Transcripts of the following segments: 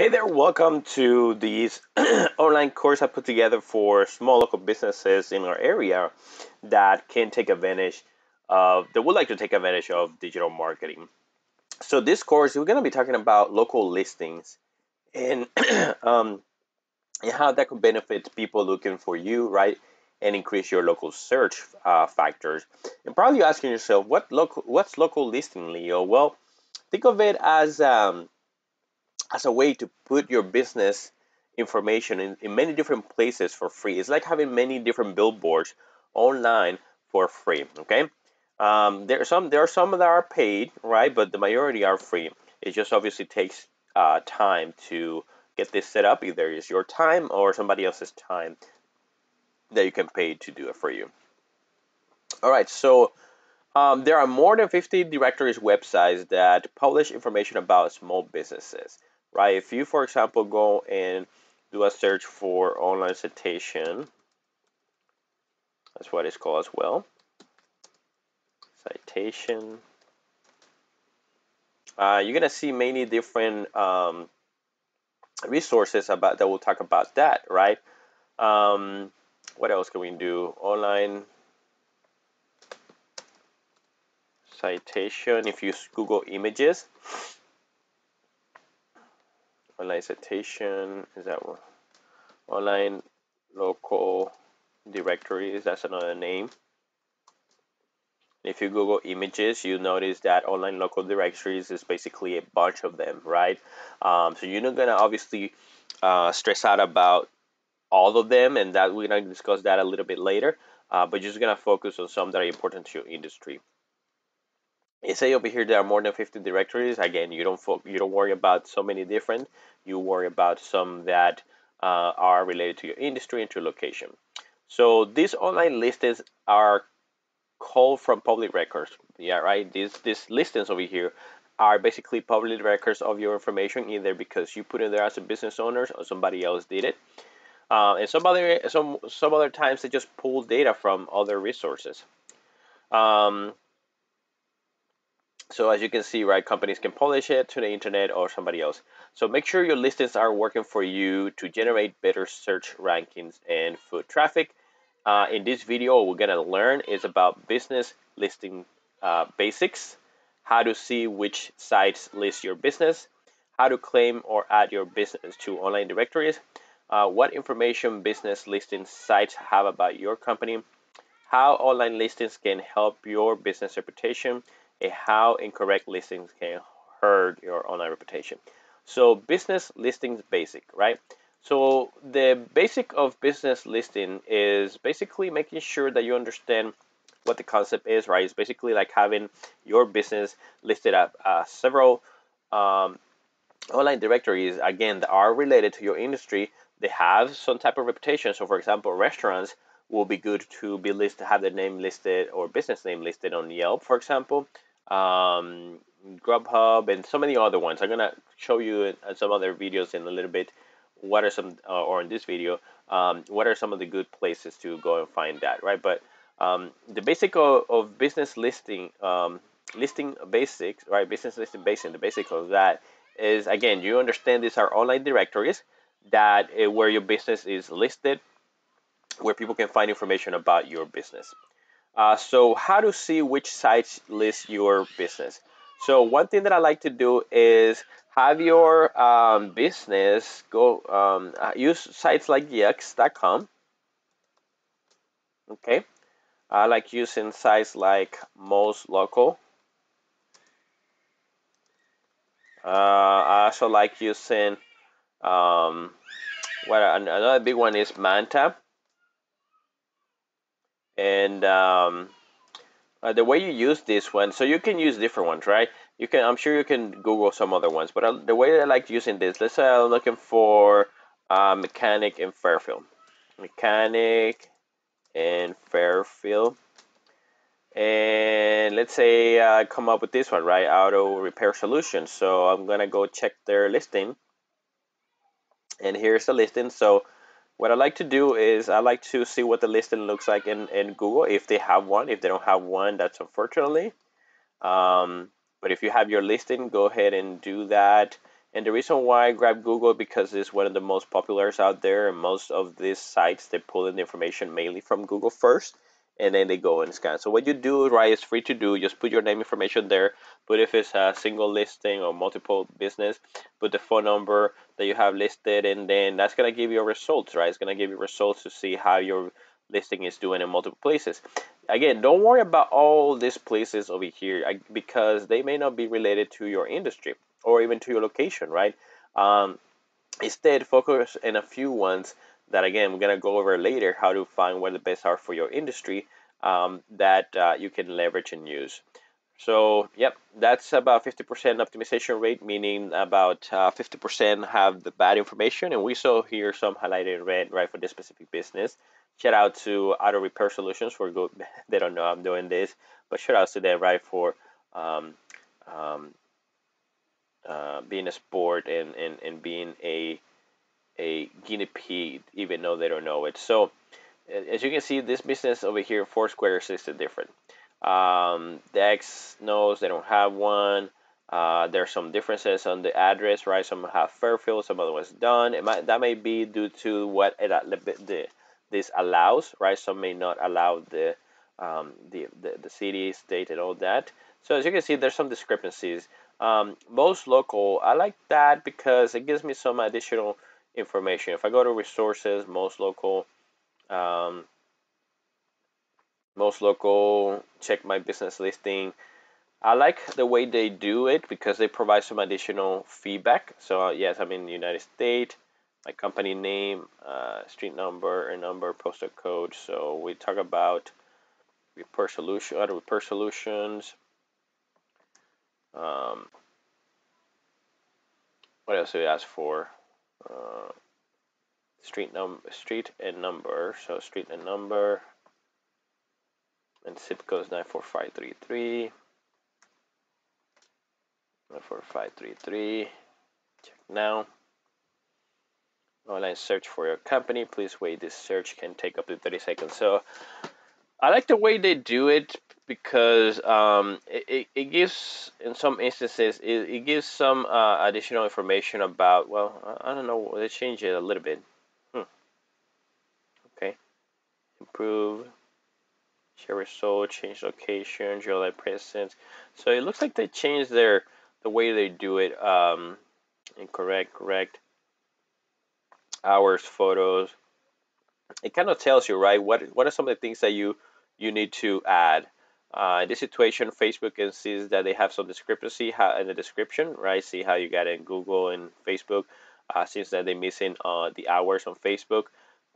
Hey there, welcome to this online course I put together for small local businesses in our area that can take advantage of, that would like to take advantage of digital marketing. So this course, we're going to be talking about local listings and, um, and how that could benefit people looking for you, right? And increase your local search uh, factors. And probably asking yourself, what local, what's local listing, Leo? Well, think of it as um, as a way to put your business information in, in many different places for free. It's like having many different billboards online for free. Okay. Um, there are some there are some that are paid, right? But the majority are free. It just obviously takes uh, time to get this set up. Either it's your time or somebody else's time that you can pay to do it for you. All right, so um, there are more than 50 directories websites that publish information about small businesses right? If you, for example, go and do a search for online citation, that's what it's called as well. Citation. Uh, you're gonna see many different um, resources about that. We'll talk about that, right? Um, what else can we do? Online citation. If you Google images, online citation is that one online local directories that's another name. If you google images you notice that online local directories is basically a bunch of them right? Um, so you're not gonna obviously uh, stress out about all of them and that we're gonna discuss that a little bit later uh, but you're just gonna focus on some that are important to your industry you say over here there are more than 50 directories. Again you don't you don't worry about so many different. You worry about some that uh, are related to your industry and to location. So these online listings are called from public records. Yeah right? These these listings over here are basically public records of your information either because you put it there as a business owner or somebody else did it. Uh, and some other some some other times they just pull data from other resources. Um, so as you can see, right, companies can publish it to the internet or somebody else. So make sure your listings are working for you to generate better search rankings and foot traffic. Uh, in this video, we're gonna learn is about business listing uh, basics, how to see which sites list your business, how to claim or add your business to online directories, uh, what information business listing sites have about your company, how online listings can help your business reputation, how incorrect listings can hurt your online reputation. So business listings basic, right? So the basic of business listing is basically making sure that you understand what the concept is, right? It's basically like having your business listed at uh, several um, online directories, again, that are related to your industry. They have some type of reputation. So for example, restaurants will be good to be listed, have their name listed or business name listed on Yelp, for example um, Grubhub, and so many other ones. I'm gonna show you in, in some other videos in a little bit. What are some, uh, or in this video, um, what are some of the good places to go and find that, right? But um, the basic of, of business listing, um, listing basics, right? Business listing basics, the basic of that is again, you understand these are online directories that uh, where your business is listed, where people can find information about your business. Uh, so how to see which sites list your business. So one thing that I like to do is have your um, business go um, uh, use sites like Yext.com. Okay, I like using sites like Moz Local. Uh, I also like using um, what another big one is Manta and um, uh, the way you use this one so you can use different ones right? You can i'm sure you can google some other ones but I, the way i like using this let's say i'm looking for uh, mechanic in fairfield. Mechanic in fairfield. And let's say i come up with this one right? Auto repair solutions. So i'm gonna go check their listing. And here's the listing. So what I like to do is I like to see what the listing looks like in, in Google if they have one. If they don't have one, that's unfortunately. Um, but if you have your listing, go ahead and do that. And the reason why I grab Google because it's one of the most populars out there, and most of these sites they pull in the information mainly from Google first, and then they go and scan. So what you do, right, is free to do. Just put your name information there. But if it's a single listing or multiple business, put the phone number that you have listed, and then that's gonna give you results, right? It's gonna give you results to see how your listing is doing in multiple places. Again, don't worry about all these places over here because they may not be related to your industry or even to your location, right? Um, instead, focus in a few ones that, again, we're going to go over later how to find what the best are for your industry um, that uh, you can leverage and use. So, yep, that's about 50% optimization rate, meaning about 50% uh, have the bad information. And we saw here some highlighted in red, right, for this specific business. Shout out to Auto Repair Solutions for good. they don't know I'm doing this, but shout out to them, right, for um, um, uh, being a sport and, and, and being a a guinea pig, even though they don't know it. So, as you can see, this business over here, Foursquare is different. Um, the X knows they don't have one. Uh, there are some differences on the address, right? Some have Fairfield, some other ones done. It might that may be due to what it, the, this allows, right? Some may not allow the, um, the, the the city, state, and all that. So as you can see, there's some discrepancies. Um, Moz Local, I like that because it gives me some additional information. If I go to resources, Moz Local, um, Moz Local, check my business listing. I like the way they do it because they provide some additional feedback. So uh, yes, I'm in the United States, my company name, uh, street number, and number, postal code. So we talk about repair solution, Auto Repair Solutions, um, what else do we ask for? Uh, street num street and number. So street and number. And zip code is 94533. 94533. Check now. Online search for your company. Please wait. This search can take up to 30 seconds. So I like the way they do it because um, it, it gives, in some instances, it, it gives some uh, additional information about, well, I don't know, they change it a little bit. Hmm. Okay. Improve, share result, change location, July presence. So it looks like they changed their, the way they do it. Um, incorrect, correct. Hours, photos. It kind of tells you, right, what, what are some of the things that you, you need to add. Uh, in this situation, Facebook can see that they have some discrepancy in the description, right? See how you got in Google and Facebook. Uh, that they're missing uh, the hours on Facebook.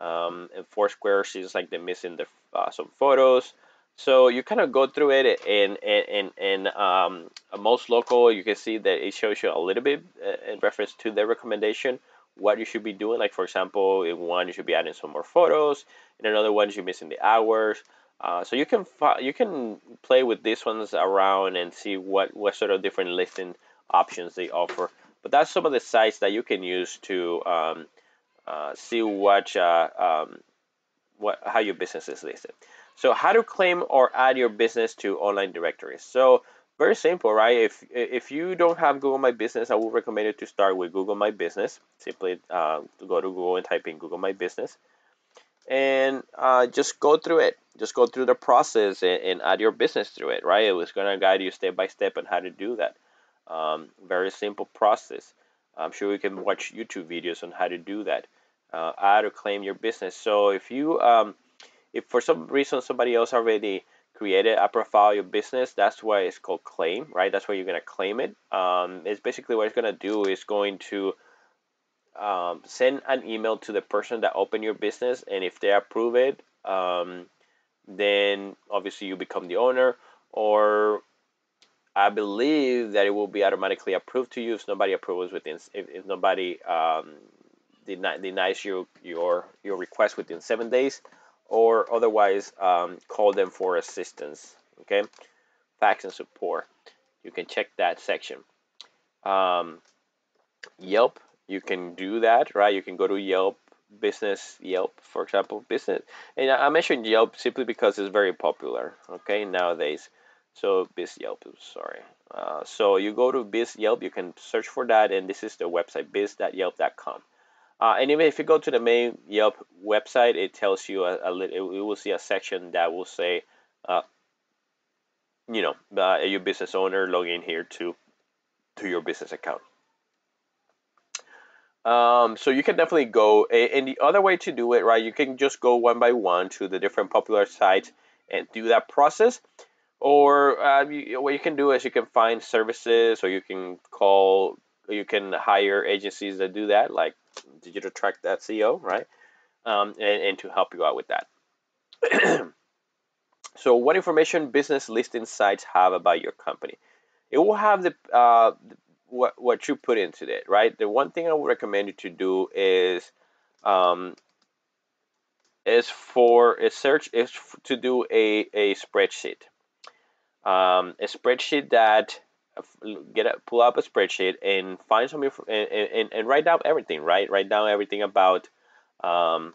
Um, and Foursquare seems like they're missing the, uh, some photos. So you kind of go through it, and and and, um, Moz Local, you can see that it shows you a little bit uh, in reference to their recommendation what you should be doing. Like for example, in one you should be adding some more photos, in another one you're missing the hours. Uh, so you can you can play with these ones around and see what what sort of different listing options they offer. But that's some of the sites that you can use to um, uh, see what uh, um, what how your business is listed. So how to claim or add your business to online directories. So very simple, right? If if you don't have Google My Business, I would recommend you to start with Google My Business. Simply uh, go to Google and type in Google My Business and uh, just go through it. Just go through the process and, and add your business through it, right? It was going to guide you step by step on how to do that. Um, very simple process. I'm sure you can watch YouTube videos on how to do that. Uh, add or claim your business. So if you, um, if for some reason somebody else already created a profile your business, that's why it's called claim, right? That's why you're going to claim it. Um, it's basically what it's going to do is going to um, send an email to the person that opened your business, and if they approve it, um, then obviously you become the owner. Or I believe that it will be automatically approved to you if nobody approves within if, if nobody um, denies you your your request within seven days, or otherwise um, call them for assistance. Okay, FAQs and support. You can check that section. Um, Yelp you can do that, right? You can go to Yelp business Yelp, for example, business. And I mentioned Yelp simply because it's very popular, okay, nowadays. So Biz Yelp, sorry. Uh, so you go to Biz Yelp, you can search for that, and this is the website biz.yelp.com. Uh, and even if you go to the main Yelp website, it tells you a, a little. You will see a section that will say, uh, you know, uh, your business owner log in here to to your business account. Um, so you can definitely go. And the other way to do it, right? You can just go one by one to the different popular sites and do that process. Or uh, you, what you can do is you can find services, or you can call, you can hire agencies that do that, like Digital Track.co, right? Um, and, and to help you out with that. so, what information business listing sites have about your company? It will have the uh, what what you put into it, right? The one thing I would recommend you to do is um, is for a search is to do a, a spreadsheet um, a spreadsheet that get a, pull up a spreadsheet and find some and, and, and write down everything right write down everything about um,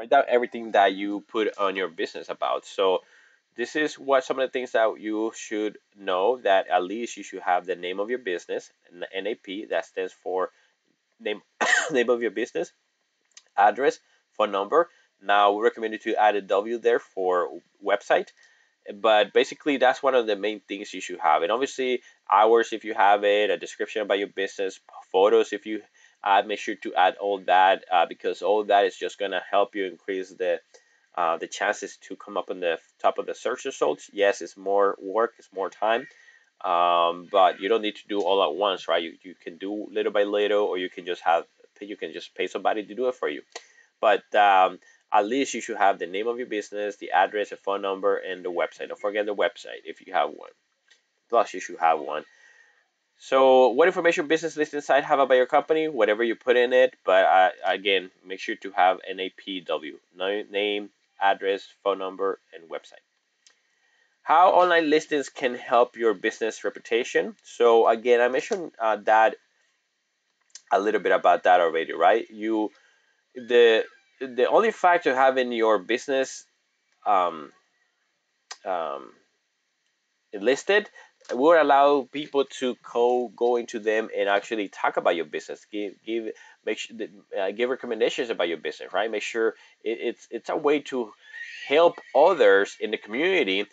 write down everything that you put on your business about so this is what some of the things that you should know that at least you should have the name of your business NAP that stands for name name of your business, address, phone number. Now we recommend you to add a W there for website. But basically, that's one of the main things you should have. And obviously, hours if you have it, a description about your business, photos if you add, make sure to add all that uh, because all that is just going to help you increase the uh, the chances to come up on the top of the search results. Yes, it's more work, it's more time, um, but you don't need to do all at once, right? You, you can do little by little, or you can just have you can just pay somebody to do it for you. But um, at least you should have the name of your business, the address, the phone number, and the website. Don't forget the website if you have one. Plus, you should have one. So, what information business listing site have about your company? Whatever you put in it, but uh, again, make sure to have NAPW name, address, phone number, and website. How online listings can help your business reputation. So again, I mentioned uh, that a little bit about that already, right? You the the only fact of having your business um, um, listed will allow people to go go into them and actually talk about your business. Give give make sure uh, give recommendations about your business, right? Make sure it, it's it's a way to help others in the community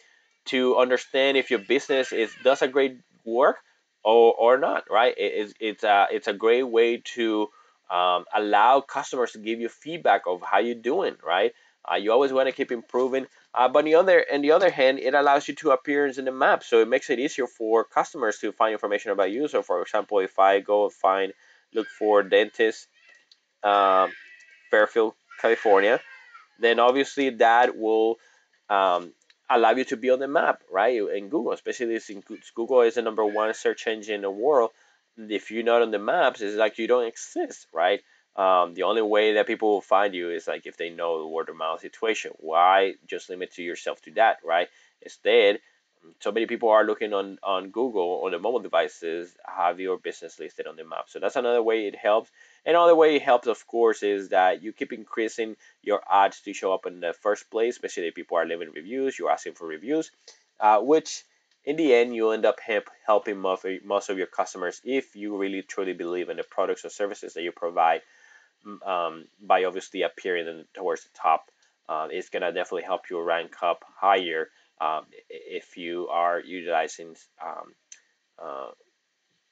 to understand if your business is does a great work or, or not, right? It, it's it's a it's a great way to um, allow customers to give you feedback of how you're doing, right? Uh, you always want to keep improving, uh, but on the other on the other hand, it allows you to appear in the map, so it makes it easier for customers to find information about you. So, for example, if I go find look for dentist, um, Fairfield, California, then obviously that will um, allow you to be on the map, right? In Google, especially since Google is the number one search engine in the world. If you're not on the maps, it's like you don't exist, right? Um, the only way that people will find you is like if they know the word of mouth situation. Why just limit to yourself to that, right? Instead, so many people are looking on on Google on the mobile devices have your business listed on the map. So that's another way it helps. Another way it helps, of course, is that you keep increasing your odds to show up in the first place, especially if people are leaving reviews, you're asking for reviews, uh, which in the end you end up help, helping most of your customers if you really truly believe in the products or services that you provide um, by obviously appearing towards the top. Uh, it's gonna definitely help you rank up higher um, if you are utilizing um, uh,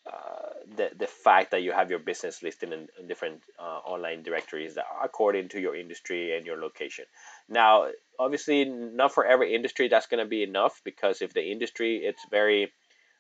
uh, the, the fact that you have your business listed in, in different uh, online directories that according to your industry and your location. Now, obviously, not for every industry that's going to be enough because if the industry it's very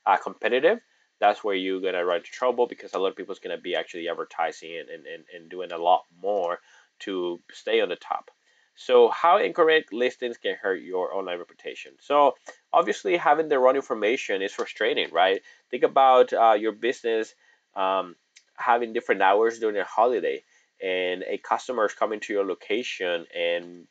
uh, competitive, that's where you're going to run into trouble because a lot of people is going to be actually advertising and, and, and doing a lot more to stay on the top. So how incorrect listings can hurt your online reputation. So obviously having the wrong information is frustrating, right? Think about uh, your business um, having different hours during a holiday and a customer is coming to your location and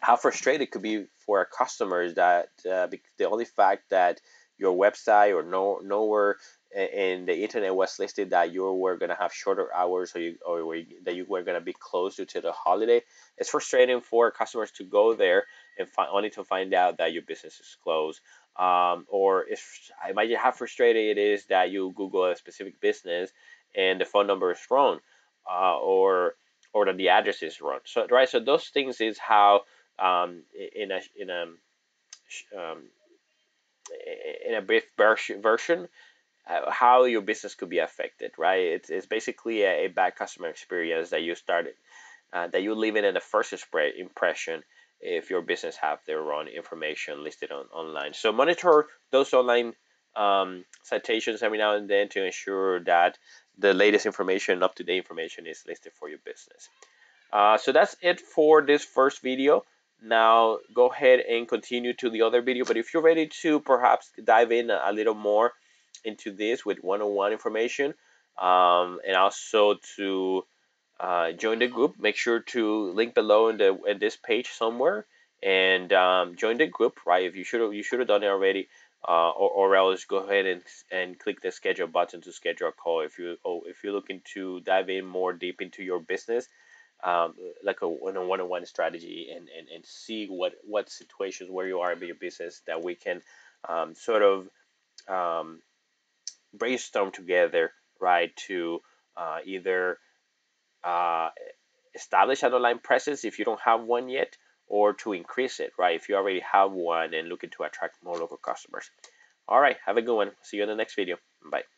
how frustrated it could be for a customer is that uh, the only fact that your website or no, nowhere in the internet was listed that you were going to have shorter hours or, you, or that you were going to be closed due to the holiday, it's frustrating for customers to go there and find, only to find out that your business is closed. Um, or if I might have frustrated it is that you Google a specific business and the phone number is wrong, uh, or or that the address is wrong. So right, so those things is how um, in a in a um, in a brief version uh, how your business could be affected, right? It's, it's basically a, a bad customer experience that you started, uh, that you leave it in the first impression if your business have their own information listed on online. So monitor those online um, citations every now and then to ensure that the latest information, up-to-date information is listed for your business. Uh, so that's it for this first video. Now go ahead and continue to the other video. But if you're ready to perhaps dive in a little more into this with one-on-one information um, and also to uh, join the group, make sure to link below in the in this page somewhere and um, join the group. Right, if you should you should have done it already, uh, or, or else go ahead and and click the schedule button to schedule a call if you oh, if you're looking to dive in more deep into your business um, like a one-on-one strategy and, and, and see what, what situations where you are in your business that we can um, sort of um, brainstorm together, right, to uh, either uh, establish an online presence if you don't have one yet, or to increase it, right, if you already have one and looking to attract more local customers. All right, have a good one. See you in the next video. Bye.